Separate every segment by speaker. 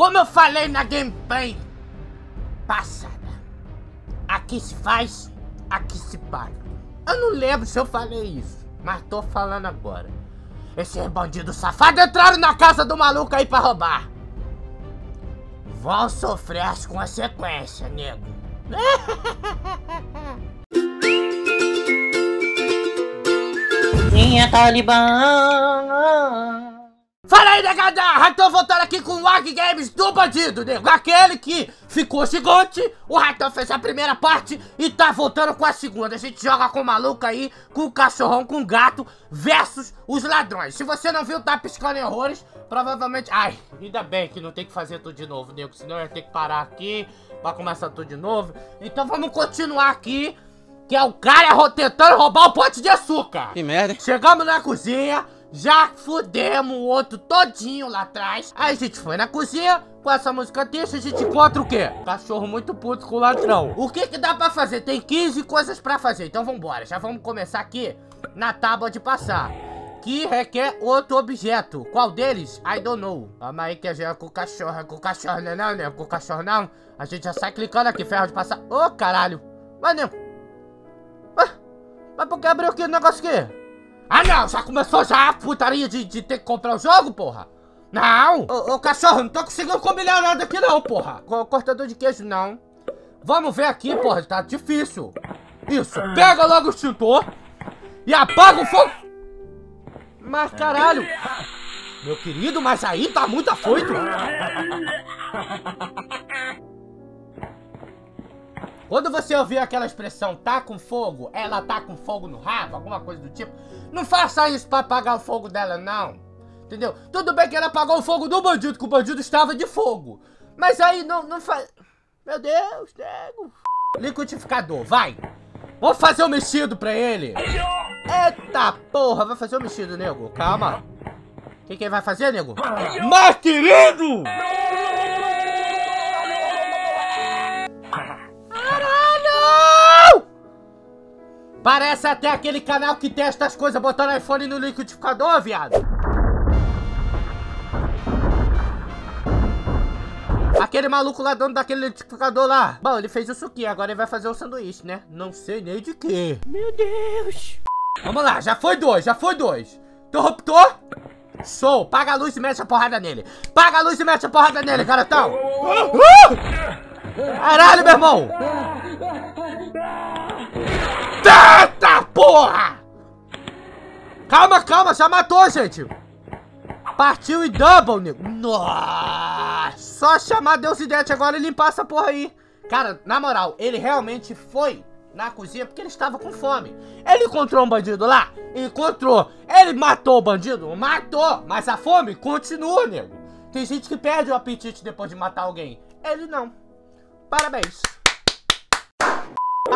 Speaker 1: Como eu falei na gameplay passada, aqui se faz, aqui se paga. Eu não lembro se eu falei isso, mas tô falando agora. Esses bandidos safados entraram na casa do maluco aí pra roubar. Vão sofrer as consequências, nego.
Speaker 2: Minha Talibã.
Speaker 1: Aí, negada! Ratão voltando aqui com o Wag Games do Bandido, nego. Aquele que ficou gigante, o Ratão fez a primeira parte e tá voltando com a segunda. A gente joga com o maluco aí, com o cachorrão, com o gato, versus os ladrões. Se você não viu, tá piscando em horrores, provavelmente... Ai, ainda bem que não tem que fazer tudo de novo, nego. Senão eu ia ter que parar aqui pra começar tudo de novo. Então vamos continuar aqui, que é o cara tentando roubar o pote de açúcar.
Speaker 3: Que merda.
Speaker 1: Chegamos na cozinha, já fudemos o outro todinho lá atrás. Aí a gente foi na cozinha, com essa música triste, a gente encontra o quê? Cachorro muito puto com o ladrão. O que que dá pra fazer? Tem 15 coisas pra fazer, então vambora. Já vamos começar aqui na tábua de passar. Que requer outro objeto. Qual deles? I don't know. Calma aí que a gente é com o cachorro, é com o cachorro, não, não, não é com o cachorro não. A gente já sai clicando aqui, ferro de passar. Ô, caralho. Mas, nego. Ah, mas por que abriu aqui o negócio aqui? Ah não, já começou já a putaria de, de ter que comprar o jogo, porra? Não! Ô, ô, cachorro, não tô conseguindo combinar nada aqui não, porra! Co- Cortador de queijo, não. Vamos ver aqui, porra, tá difícil. Isso, pega logo o extintor e apaga o fogo. Mas caralho! Meu querido, mas aí tá muito afoito. Quando você ouvir aquela expressão tá com fogo, ela tá com fogo no rabo, alguma coisa do tipo, não faça isso pra apagar o fogo dela, não. Entendeu? Tudo bem que ela apagou o fogo do bandido, que o bandido estava de fogo. Mas aí não, não faz. Meu Deus, nego. Liquidificador, vai. Vamos fazer o mexido pra ele. Eita porra, vai fazer o mexido, nego. Calma. O que, que ele vai fazer, nego? Mas querido! Parece até aquele canal que testa as coisas botando iPhone no liquidificador, viado. Aquele maluco lá, dono daquele liquidificador lá. Bom, ele fez o suquinho, agora ele vai fazer o sanduíche, né? Não sei nem de quê. Meu Deus. Vamos lá, já foi dois, já foi dois. Interruptor. Show, paga a luz e mete a porrada nele. Paga a luz e mete a porrada nele, garotão. Uh! Caralho, meu irmão. Eita porra! Calma, calma, já matou, gente. Partiu e double, nego. Nossa! Só chamar Deus e Dete agora e limpar essa porra aí. Cara, na moral, ele realmente foi na cozinha porque ele estava com fome. Ele encontrou um bandido lá? Encontrou. Ele matou o bandido? Matou. Mas a fome continua, nego. Tem gente que perde o apetite depois de matar alguém. Ele não. Parabéns.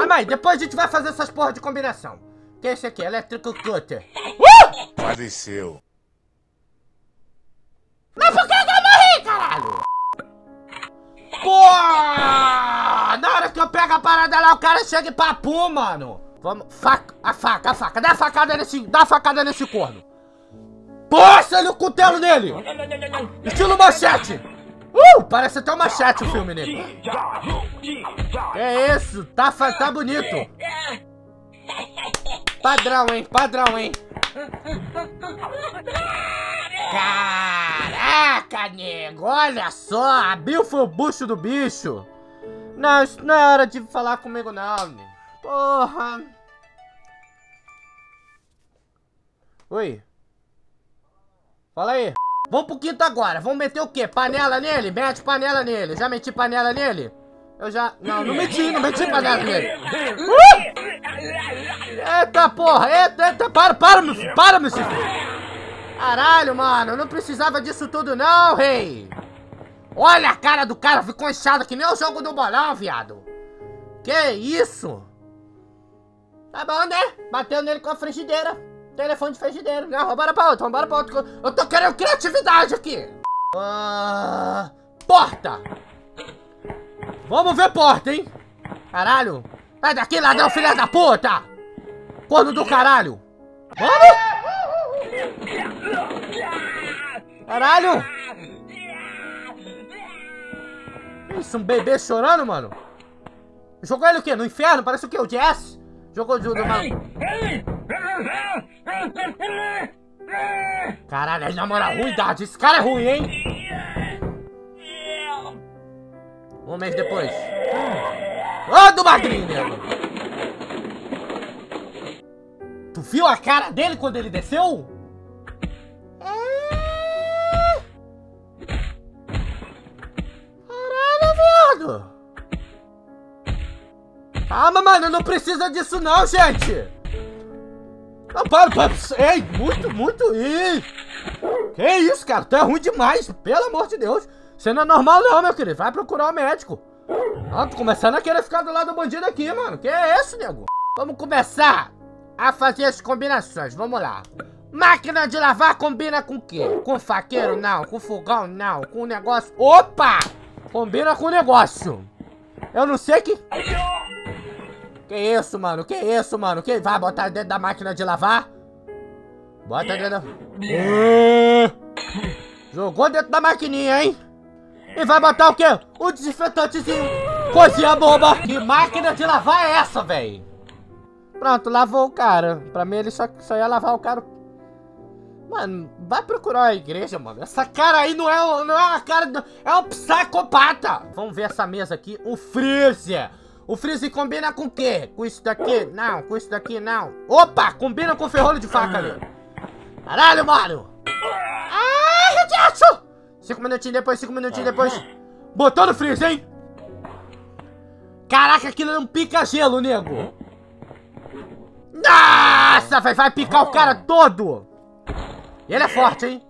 Speaker 1: Ah, mãe, depois a gente vai fazer essas porra de combinação. Que é esse aqui? Electrical Cutter.
Speaker 4: Faleceu.
Speaker 1: Mas por que eu morri, caralho? Pô! Na hora que eu pego a parada lá, o cara chega e papum, mano. Vamos, faca, a faca, a faca. Dá a facada nesse, dá a facada nesse corno. Poxa, ele o cutelo nele. Estilo machete. Uh, parece até um machete o filme nele. É isso, tá, tá bonito. Padrão, hein, padrão, hein. Caraca, nego, olha só, abriu foi o bucho do bicho. Não, isso não é hora de falar comigo não, nego. Porra. Oi. Fala aí. Vamos pro quinto agora, vamos meter o quê? Panela nele? Mete panela nele. Já meti panela nele? Eu já... Não, não meti, não meti panela nele. Uh! Eita porra, eita, eita, para, para, meu filho, para, meu filho. Caralho, mano, eu não precisava disso tudo não, rei. Olha a cara do cara, ficou inchado que nem o jogo do bolão, viado. Que isso? Tá bom, né? Bateu nele com a frigideira. Telefone de frigideira. Não, vambora pra outro, vambora pra outro. Eu tô querendo criatividade aqui. Ah, porta. Vamos ver porta, hein? Caralho. Sai daqui, ladrão, filha da puta. Corno do caralho. Vamos? Caralho! Isso, um bebê chorando, mano? Jogou ele o quê? No inferno? Parece o quê? O Jess? Jogou de do mano. Caralho, aí na moral, ruindade. Esse cara é ruim, hein? Um mês depois. Ô, do magrinho, nego! Tu viu a cara dele quando ele desceu? Caralho, viado! Calma, mano, não precisa disso não, gente! Não, para, para, ei, muito, muito, ih! Que isso, cara, tu é ruim demais, pelo amor de Deus! Você não é normal não, meu querido, vai procurar o um médico! Ah, tô começando a querer ficar do lado do bandido aqui, mano, que é isso, nego? Vamos começar a fazer as combinações, vamos lá! Máquina de lavar combina com o quê? Com faqueiro? Não. Com fogão? Não. Com negócio? Opa! Combina com negócio. Eu não sei que... Que isso, mano? Que isso, mano? Quem vai botar dentro da máquina de lavar? Bota dentro da... Jogou dentro da maquininha, hein? E vai botar o quê? O desinfetantezinho. Coisinha boba. Que máquina de lavar é essa, velho? Pronto, lavou o cara. Pra mim ele só, só ia lavar o cara Mano, vai procurar a igreja, mano. Essa cara aí não é, não é uma cara... Do, é um psicopata. Vamos ver essa mesa aqui. O freezer. O freezer combina com o quê? Com isso daqui? Não. Com isso daqui, não. Opa! Combina com ferrolho de faca ali. Caralho, mano. Ah, Redilson! Cinco minutinhos depois, cinco minutinhos depois. Botou no freezer, hein? Caraca, aquilo é um pica-gelo, nego. Nossa, vai, vai picar o cara todo. E ele é forte, hein?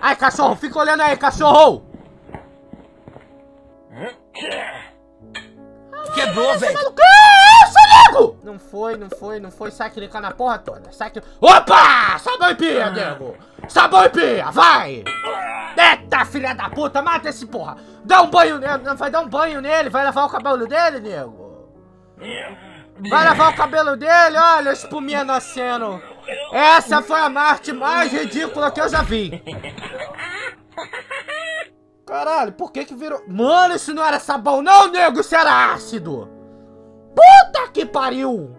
Speaker 1: Ai, cachorro, fica olhando aí, cachorro!
Speaker 2: Quebrou, velho!
Speaker 1: Que isso, nego? Não foi, não foi, não foi. Sai clicar na porra toda. Sai que... Opa! Sabão e pia, nego! Sabão e pia, vai! Eita, filha da puta, mata esse porra! Dá um banho nele, vai dar um banho nele, vai lavar o cabelo dele, nego! Vai lavar o cabelo dele, olha a espuminha nascendo! Essa foi a Marte mais ridícula que eu já vi. Caralho, por que que virou... Mano, isso não era sabão não, nego, isso era ácido. Puta que pariu.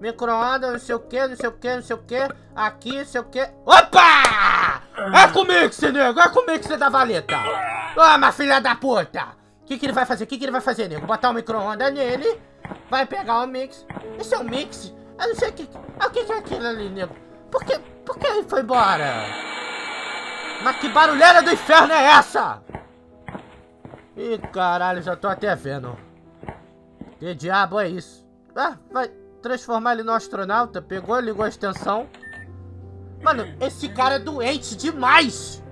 Speaker 1: Micro-ondas, não sei o que, não sei o que, não sei o que. Aqui, não sei o que. Opa! É comigo, você nego, é comigo você da valeta. Toma, filha da puta. O que que ele vai fazer? O que que ele vai fazer, nego? Botar o micro-ondas nele. Vai pegar o mix. Isso é um mix? Eu não sei o que... O que é aquilo ali, nego? Por que... Por que ele foi embora? Mas que barulheira do inferno é essa? Ih, caralho, já tô até vendo. Que diabo é isso? Ah, vai transformar ele no astronauta. Pegou, ligou a extensão. Mano, esse cara é doente demais.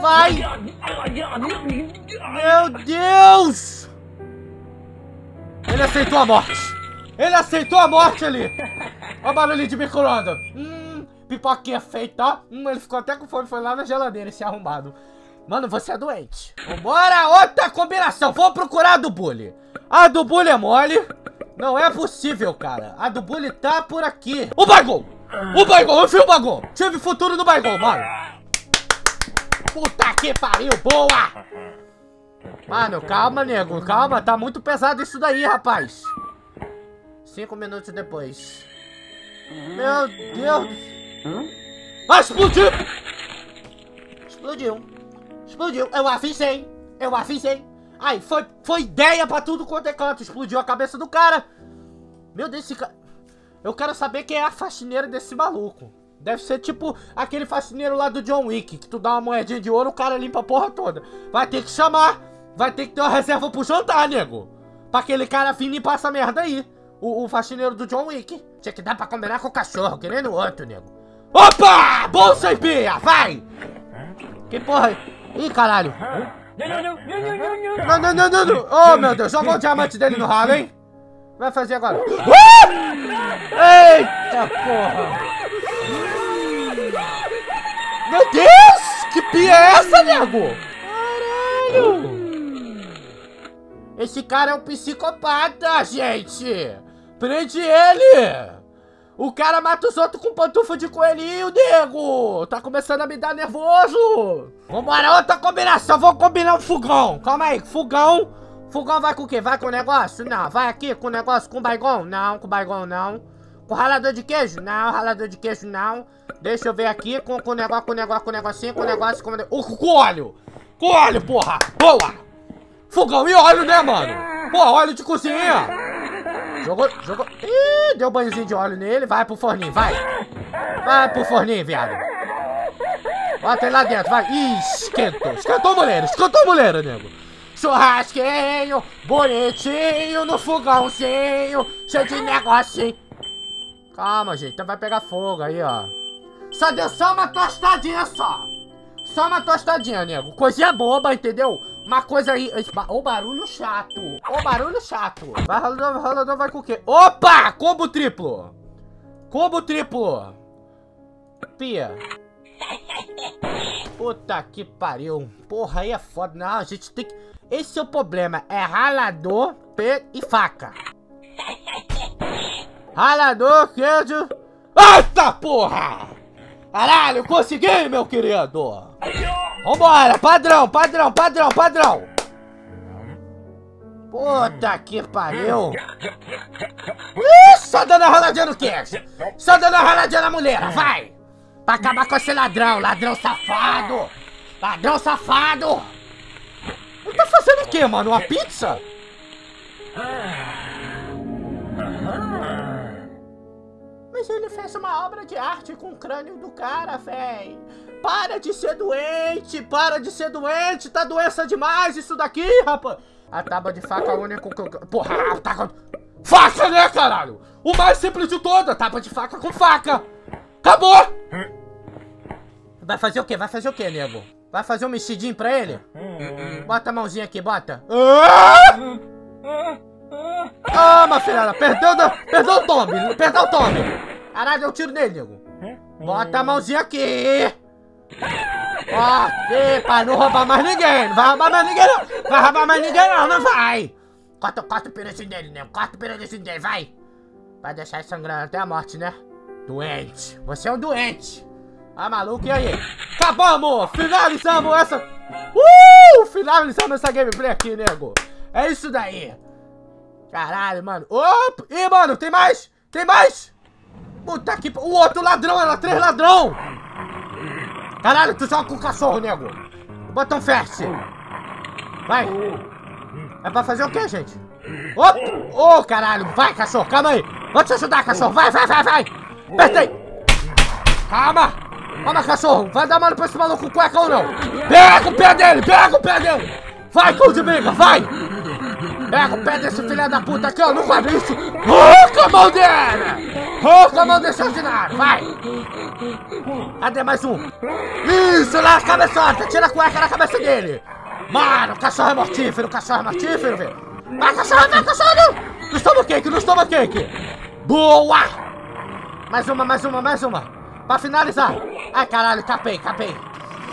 Speaker 1: Vai! Meu Deus! Ele aceitou a morte. Ele aceitou a morte ali! Olha o barulho de micro-ondas! Hum, pipoquinha feita! Hum, ele ficou até com fome, foi lá na geladeira, esse arrombado. Mano, você é doente. Vambora, outra combinação. Vamos procurar a do Bully. A do Bully é mole. Não é possível, cara. A do Bully tá por aqui. O Baigol! O Baigol, eu vi o Baigol. Tive futuro no Baigol, mano. Puta que pariu, boa! Mano, calma, nego. Calma, tá muito pesado isso daí, rapaz. Cinco minutos depois. Meu Deus. Vai explodir! Explodiu. Explodiu. Eu avisei. Eu avisei. Aí, foi, foi ideia pra tudo quanto é canto. Explodiu a cabeça do cara. Meu Deus, esse cara... Eu quero saber quem é a faxineira desse maluco. Deve ser tipo aquele faxineiro lá do John Wick, que tu dá uma moedinha de ouro, o cara limpa a porra toda. Vai ter que chamar. Vai ter que ter uma reserva pro jantar, nego. Pra aquele cara vir limpar essa merda aí o, o faxineiro do John Wick. Tinha que dar pra combinar com o cachorro, querendo outro, nego. Opa! Bolsa e pia, vai! Que porra? Ih, caralho. Não, não, não, não, não. Oh, meu Deus, jogou o diamante dele no ralo, hein? Vai fazer agora. Uh! Eita, porra! Meu Deus! Que pia é essa, nego? Caralho! Esse cara é um psicopata, gente! Prende ele! O cara mata os outros com pantufa de coelhinho, nego! Tá começando a me dar nervoso! Vambora, outra combinação, vou combinar um fogão! Calma aí, fogão! Fogão vai com o quê? Vai com o negócio? Não. Vai aqui com o negócio com baigão? Não, com baigão não. Com ralador de queijo? Não, ralador de queijo não. Deixa eu ver aqui com o negócio, com o negócio, com o negocinho, com o negócio, com o negócio. Com óleo! Com óleo, porra! Boa! Fogão e óleo, né, mano? Pô, óleo de cozinha! Jogou, jogou. Ih, deu banhozinho de óleo nele. Vai pro forninho, vai. Vai pro forninho, viado. Bota ele lá dentro, vai. Ih, esquentou. Esquentou mulher, esquentou mulher, nego. Churrasquinho, bonitinho, no fogãozinho, cheio de negocinho. Calma, gente, então vai pegar fogo aí, ó. Só deu só uma tostadinha só. Só uma tostadinha, nego. Coisinha boba, entendeu? Uma coisa aí. O barulho chato. O barulho chato. Vai, rolador, rolador vai com o quê? Opa! Combo triplo. Combo triplo. Pia. Puta que pariu. Porra, aí é foda. Não, a gente tem que... Esse é o problema. É ralador, pé e faca. Ralador, queijo... Eita porra! Caralho, consegui, meu querido! Vambora, padrão, padrão, padrão, padrão. Puta que pariu. Ih, só dando a roladinha no queixo. Só dando a roladinha na mulher, vai. Pra acabar com esse ladrão, ladrão safado. Ladrão safado. Ele tá fazendo o quê, mano? Uma pizza? Ele fez uma obra de arte com o crânio do cara, véi. Para de ser doente, para de ser doente, tá doença demais isso daqui, rapaz. A tábua de faca única com... Porra, tá com... Faca, né, caralho? O mais simples de todo, a tábua de faca com faca. Acabou! Vai fazer o quê? Vai fazer o quê, nego? Vai fazer um mexidinho pra ele? Bota a mãozinha aqui, bota. Ah, minha filha, perdeu, perdeu o Tommy, perdeu o Tommy. Caralho, eu tiro nele, nego. Bota a mãozinha aqui. Aqui, pra não roubar mais ninguém. Não vai roubar mais ninguém, não. Vai roubar mais ninguém, não. Não vai. Corta, corta o pedacinho dele, nego. Corta o pedacinho dele, vai. Vai deixar ele sangrando até a morte, né? Doente. Você é um doente. Ah, maluco, e aí? Acabamos! Finalizamos essa... Uh! Finalizamos essa gameplay aqui, nego. É isso daí. Caralho, mano. Opa! Ih, mano, tem mais? Tem mais? Puta que... O outro ladrão, era três ladrão! Caralho, tu joga com o cachorro, nego! Botão fast! Vai! É pra fazer o quê, gente? Ô, oh, caralho! Vai, cachorro, calma aí! Vou te ajudar, cachorro! Vai, vai, vai, vai! Apertei! Calma! Calma, cachorro! Vai dar mano pra esse maluco cueca ou não? Pega o pé dele! Pega o pé dele! Vai, de briga! Vai! Pega o pé desse filho da puta aqui, ó, no quadrício! Arranca a mão dele! Arranca a mão desse ordinário, vai! Cadê mais um? Isso, lá cabeçota! Tira a cueca na cabeça dele! Mano, cachorro é mortífero, cachorro é mortífero, velho! Vai, cachorro, vai, cachorro! No estômago cake, no estômago cake! Boa! Mais uma, mais uma, mais uma! Pra finalizar! Ai, caralho, capei, capei!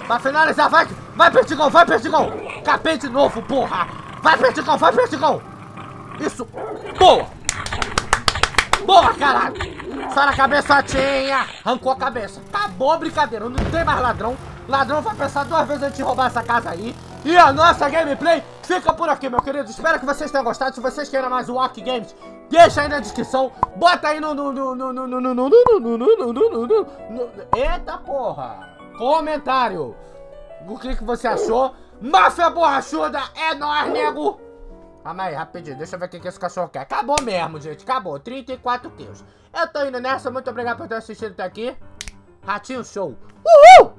Speaker 1: Pra finalizar, vai, vai, Perdigão, vai, Perdigão! Capei de novo, porra! Vai, Perdigão, vai, Perdigão! Isso! Boa! Boa, caralho! Só na cabeça tinha! Arrancou a cabeça. Acabou a brincadeira, não tem mais ladrão. Ladrão vai pensar duas vezes antes de roubar essa casa aí. E a nossa gameplay fica por aqui, meu querido. Espero que vocês tenham gostado. Se vocês querem mais Walk Games, deixa aí na descrição. Bota aí no, no, no, no, no, no, no, no, no, no, no, no, Eita porra! Comentário! O que, que você achou? Máfia borrachuda é nóis, nego! Calma aí, rapidinho, deixa eu ver o que, esse cachorro quer. Acabou mesmo, gente, acabou. 34 quilos. Eu tô indo nessa, muito obrigado por ter assistido até aqui. Ratinho show. Uhul!